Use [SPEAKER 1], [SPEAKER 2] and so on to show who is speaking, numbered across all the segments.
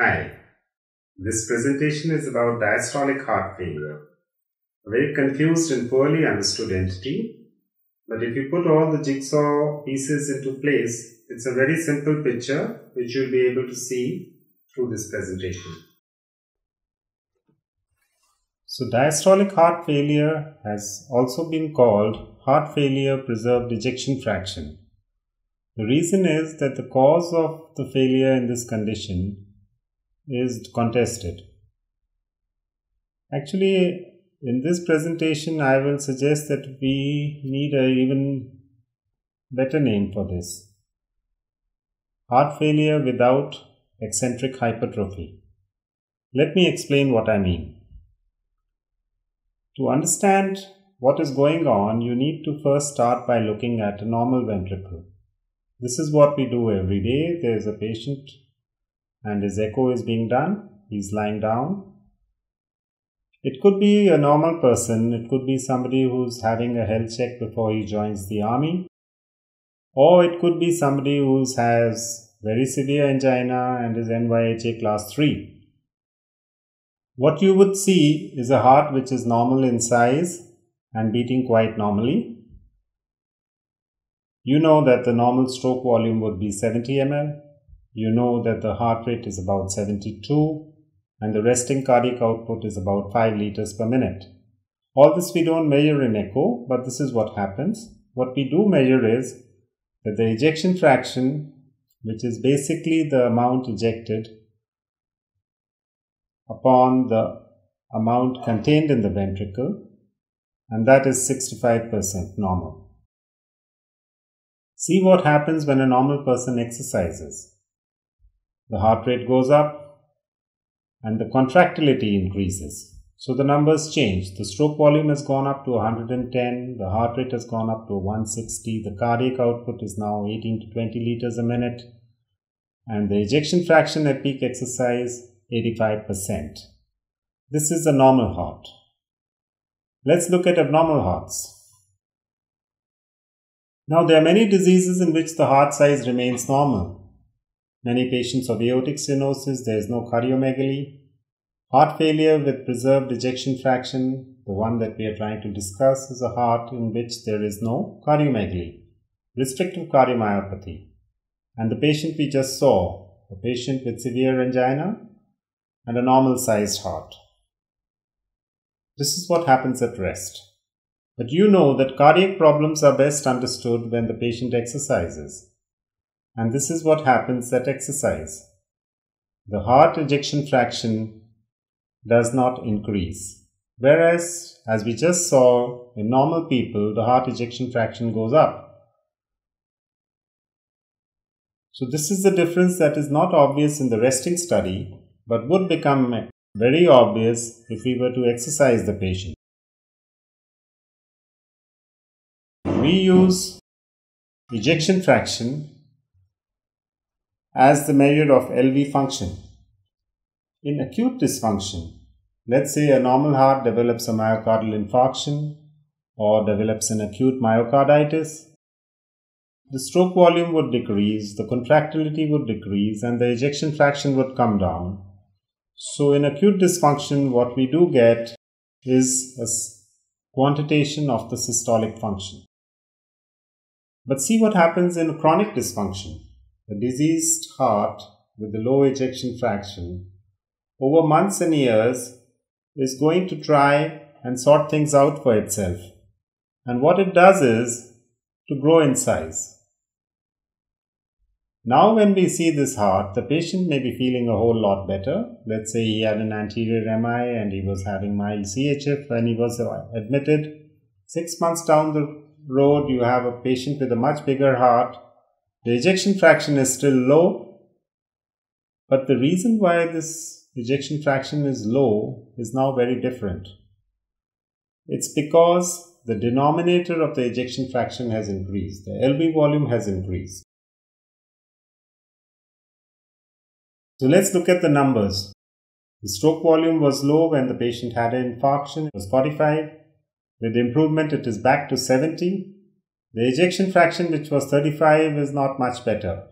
[SPEAKER 1] Hi, this presentation is about diastolic heart failure, a very confused and poorly understood entity. But if you put all the jigsaw pieces into place, it's a very simple picture which you'll be able to see through this presentation. So, diastolic heart failure has also been called heart failure preserved ejection fraction. The reason is that the cause of the failure in this condition is contested. Actually, in this presentation, I will suggest that we need a even better name for this. Heart failure without eccentric hypertrophy. Let me explain what I mean. To understand what is going on, you need to first start by looking at a normal ventricle. This is what we do every day. There is a patient and his echo is being done. He's lying down. It could be a normal person, it could be somebody who's having a health check before he joins the army, or it could be somebody who has very severe angina and is NYHA class 3. What you would see is a heart which is normal in size and beating quite normally. You know that the normal stroke volume would be 70 ml you know that the heart rate is about 72 and the resting cardiac output is about 5 liters per minute. All this we don't measure in echo, but this is what happens. What we do measure is that the ejection fraction, which is basically the amount ejected upon the amount contained in the ventricle, and that is 65% normal. See what happens when a normal person exercises the heart rate goes up and the contractility increases. So the numbers change. The stroke volume has gone up to 110, the heart rate has gone up to 160, the cardiac output is now 18 to 20 liters a minute, and the ejection fraction at peak exercise 85%. This is a normal heart. Let's look at abnormal hearts. Now, there are many diseases in which the heart size remains normal. Many patients of aortic stenosis, there is no cardiomegaly. Heart failure with preserved ejection fraction, the one that we are trying to discuss, is a heart in which there is no cardiomegaly, restrictive cardiomyopathy. And the patient we just saw, a patient with severe angina and a normal sized heart. This is what happens at rest. But you know that cardiac problems are best understood when the patient exercises. And this is what happens at exercise. The heart ejection fraction does not increase. Whereas, as we just saw, in normal people, the heart ejection fraction goes up. So, this is the difference that is not obvious in the resting study, but would become very obvious if we were to exercise the patient. We use ejection fraction as the measure of LV function. In acute dysfunction, let's say a normal heart develops a myocardial infarction or develops an acute myocarditis, the stroke volume would decrease, the contractility would decrease, and the ejection fraction would come down. So, in acute dysfunction, what we do get is a quantitation of the systolic function. But see what happens in chronic dysfunction a diseased heart with a low ejection fraction over months and years is going to try and sort things out for itself. And what it does is to grow in size. Now, when we see this heart, the patient may be feeling a whole lot better. Let's say he had an anterior MI and he was having mild CHF when he was uh, admitted. Six months down the road, you have a patient with a much bigger heart the ejection fraction is still low, but the reason why this ejection fraction is low is now very different. It's because the denominator of the ejection fraction has increased, the LV volume has increased. So let's look at the numbers. The stroke volume was low when the patient had an infarction, it was 45. With improvement, it is back to 70. The ejection fraction, which was 35, is not much better.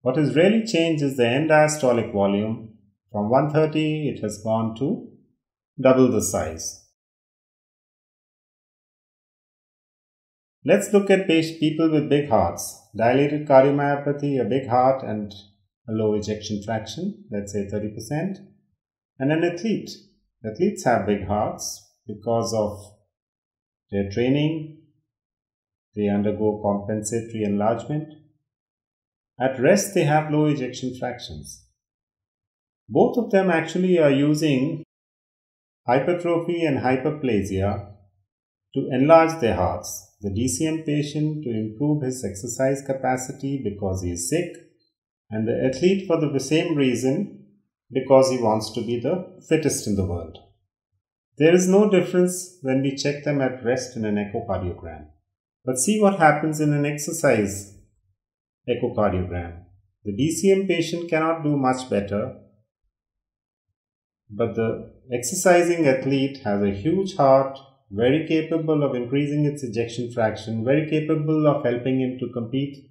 [SPEAKER 1] What has really changed is the end diastolic volume, From 130, it has gone to double the size. Let's look at people with big hearts. Dilated cardiomyopathy, a big heart, and a low ejection fraction, let's say 30%. And an athlete. Athletes have big hearts because of their training, they undergo compensatory enlargement. At rest, they have low ejection fractions. Both of them actually are using hypertrophy and hyperplasia to enlarge their hearts. The DCM patient to improve his exercise capacity because he is sick, and the athlete for the same reason because he wants to be the fittest in the world. There is no difference when we check them at rest in an echocardiogram. But see what happens in an exercise echocardiogram. The DCM patient cannot do much better, but the exercising athlete has a huge heart, very capable of increasing its ejection fraction, very capable of helping him to compete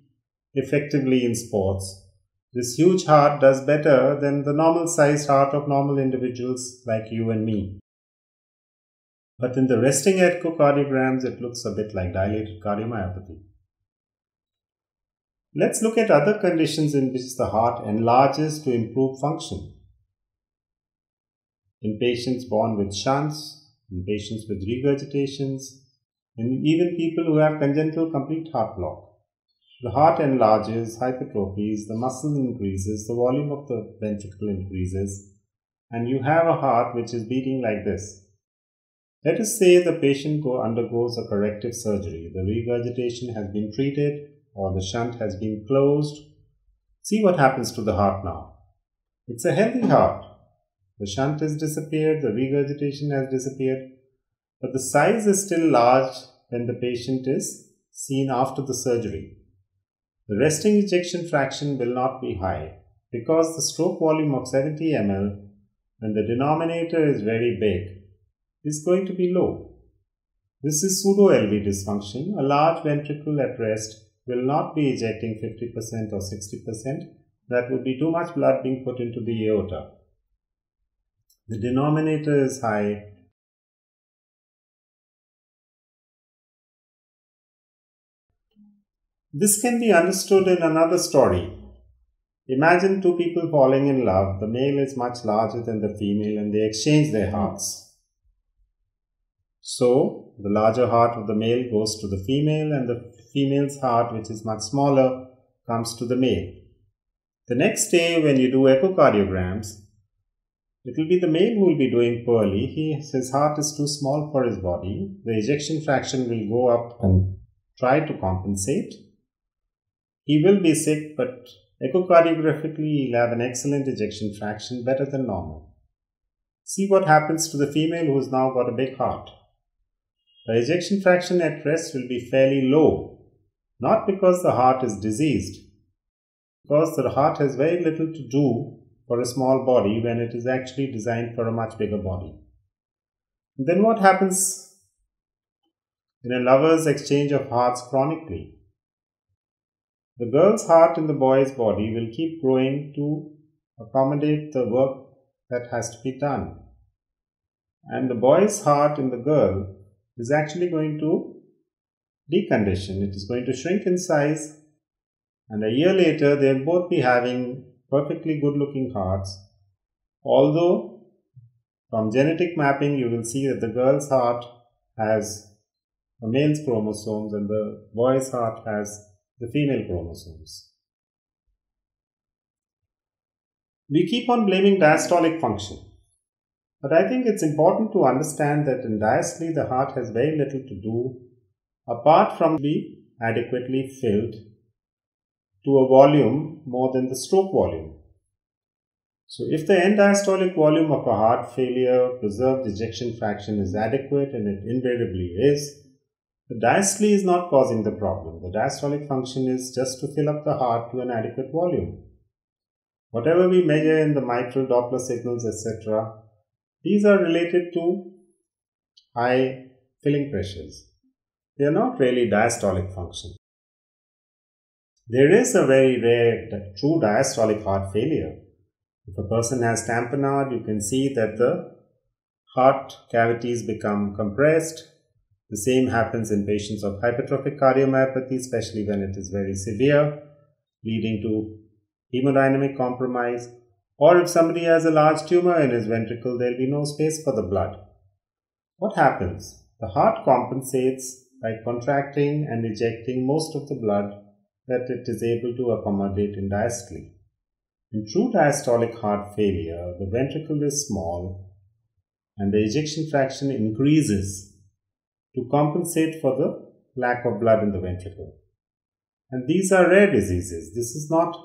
[SPEAKER 1] effectively in sports. This huge heart does better than the normal sized heart of normal individuals like you and me. But in the resting echocardiograms, it looks a bit like dilated cardiomyopathy. Let's look at other conditions in which the heart enlarges to improve function. In patients born with shunts, in patients with regurgitations, in even people who have congenital complete heart block. The heart enlarges, hypertrophies, the muscle increases, the volume of the ventricle increases, and you have a heart which is beating like this. Let us say the patient go undergoes a corrective surgery. The regurgitation has been treated or the shunt has been closed. See what happens to the heart now. It's a healthy heart. The shunt has disappeared, the regurgitation has disappeared, but the size is still large when the patient is seen after the surgery. The resting ejection fraction will not be high because the stroke volume of 70 ml when the denominator is very big is going to be low. This is pseudo LV dysfunction. A large ventricle at rest will not be ejecting 50% or 60%. That would be too much blood being put into the aorta. The denominator is high. This can be understood in another story. Imagine two people falling in love. The male is much larger than the female and they exchange their hearts. So the larger heart of the male goes to the female and the female's heart, which is much smaller, comes to the male. The next day when you do echocardiograms, it will be the male who will be doing poorly. He, his heart is too small for his body. The ejection fraction will go up and try to compensate. He will be sick, but echocardiographically he'll have an excellent ejection fraction, better than normal. See what happens to the female who's now got a big heart. The ejection fraction at rest will be fairly low, not because the heart is diseased, because the heart has very little to do for a small body when it is actually designed for a much bigger body. And then what happens in a lover's exchange of hearts chronically? The girl's heart in the boy's body will keep growing to accommodate the work that has to be done. And the boy's heart in the girl is actually going to decondition. It is going to shrink in size and a year later they'll both be having perfectly good looking hearts. Although from genetic mapping you will see that the girl's heart has a male's chromosomes and the boy's heart has the female chromosomes. We keep on blaming diastolic function. But I think it's important to understand that in diastole the heart has very little to do apart from being adequately filled to a volume more than the stroke volume. So if the end diastolic volume of a heart failure preserved ejection fraction is adequate and it invariably is, the diastole is not causing the problem. The diastolic function is just to fill up the heart to an adequate volume. Whatever we measure in the mitral Doppler signals, etc., these are related to high filling pressures. They are not really diastolic function. There is a very rare true diastolic heart failure, If a person has tamponade, you can see that the heart cavities become compressed. The same happens in patients of hypertrophic cardiomyopathy, especially when it is very severe, leading to hemodynamic compromise. Or if somebody has a large tumor in his ventricle, there will be no space for the blood. What happens? The heart compensates by contracting and ejecting most of the blood that it is able to accommodate in diastole. In true diastolic heart failure, the ventricle is small and the ejection fraction increases to compensate for the lack of blood in the ventricle. And these are rare diseases. This is not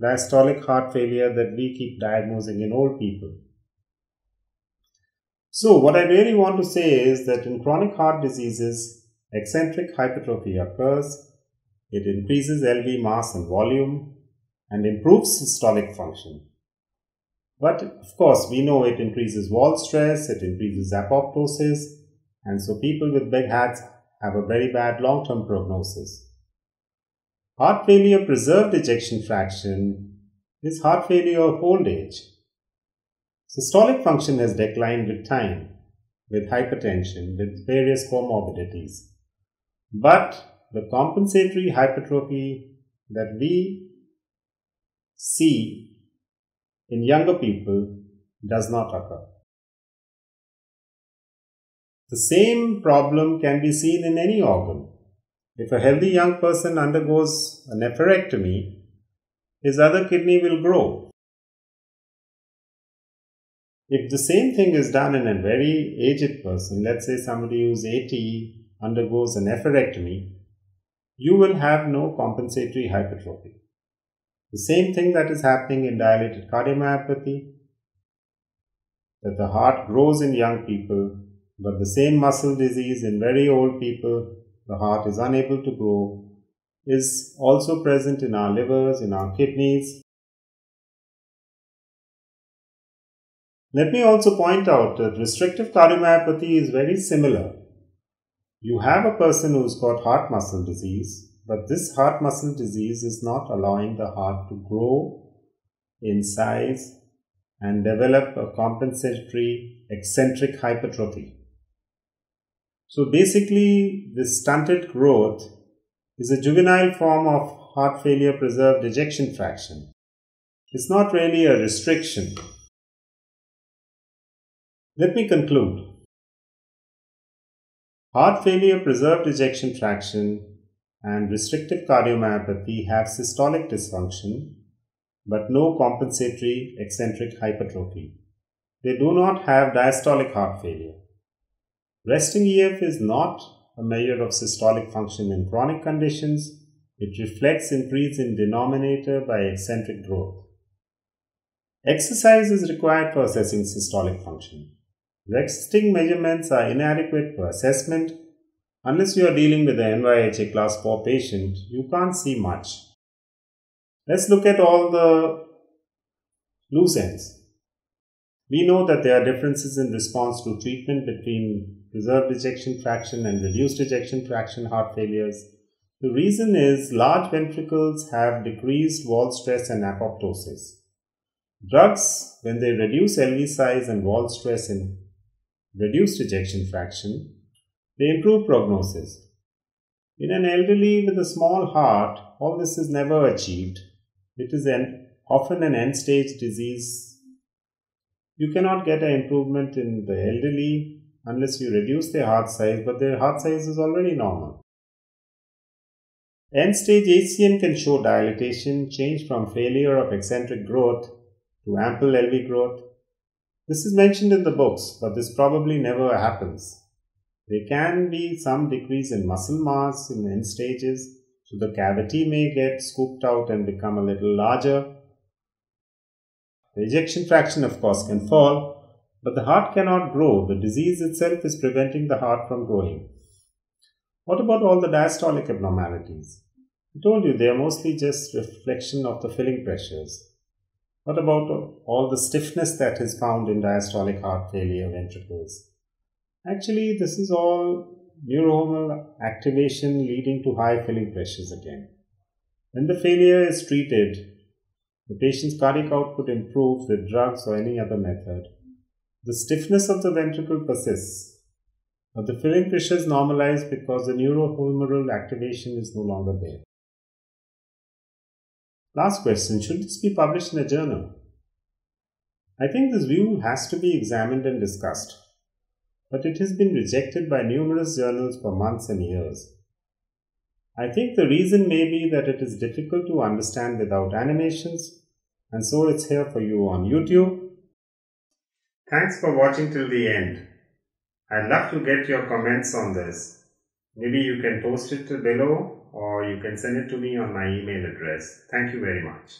[SPEAKER 1] diastolic heart failure that we keep diagnosing in old people. So, what I really want to say is that in chronic heart diseases, eccentric hypertrophy occurs, it increases LV mass and volume, and improves systolic function. But of course, we know it increases wall stress, it increases apoptosis, and so people with big hearts have a very bad long term prognosis. Heart failure preserved ejection fraction is heart failure of old age. Systolic function has declined with time, with hypertension, with various comorbidities. But the compensatory hypertrophy that we see in younger people does not occur. The same problem can be seen in any organ. If a healthy young person undergoes a nephrectomy, his other kidney will grow. If the same thing is done in a very aged person, let's say somebody who's 80 undergoes a nephrectomy, you will have no compensatory hypertrophy. The same thing that is happening in dilated cardiomyopathy, that the heart grows in young people, but the same muscle disease in very old people the heart is unable to grow, is also present in our livers, in our kidneys. Let me also point out that restrictive cardiomyopathy is very similar. You have a person who's got heart muscle disease, but this heart muscle disease is not allowing the heart to grow in size and develop a compensatory eccentric hypertrophy. So basically, this stunted growth is a juvenile form of heart failure preserved ejection fraction. It's not really a restriction. Let me conclude. Heart failure preserved ejection fraction and restrictive cardiomyopathy have systolic dysfunction but no compensatory eccentric hypertrophy. They do not have diastolic heart failure. Resting EF is not a measure of systolic function in chronic conditions. It reflects increase in denominator by eccentric growth. Exercise is required for assessing systolic function. Resting measurements are inadequate for assessment. Unless you are dealing with an NYHA class 4 patient, you can't see much. Let's look at all the loose ends. We know that there are differences in response to treatment between preserved ejection fraction and reduced ejection fraction heart failures. The reason is large ventricles have decreased wall stress and apoptosis. Drugs, when they reduce LV size and wall stress and reduced ejection fraction, they improve prognosis. In an elderly with a small heart, all this is never achieved. It is an, often an end stage disease. You cannot get an improvement in the elderly unless you reduce their heart size, but their heart size is already normal. End stage HCM can show dilatation, change from failure of eccentric growth to ample LV growth. This is mentioned in the books, but this probably never happens. There can be some decrease in muscle mass in end stages, so the cavity may get scooped out and become a little larger. The ejection fraction, of course, can fall, but the heart cannot grow. The disease itself is preventing the heart from growing. What about all the diastolic abnormalities? I told you they are mostly just reflection of the filling pressures. What about all the stiffness that is found in diastolic heart failure ventricles? Actually, this is all neuronal activation leading to high filling pressures again. When the failure is treated, The patient's cardiac output improves with drugs or any other method. The stiffness of the ventricle persists, but the filling pressures normalize because the neurohumoral activation is no longer there. Last question Should this be published in a journal? I think this view has to be examined and discussed, but it has been rejected by numerous journals for months and years. I think the reason may be that it is difficult to understand without animations, and so it's here for you on YouTube. Thanks for watching till the end. I'd love to get your comments on this. Maybe you can post it below or you can send it to me on my email address. Thank you very much.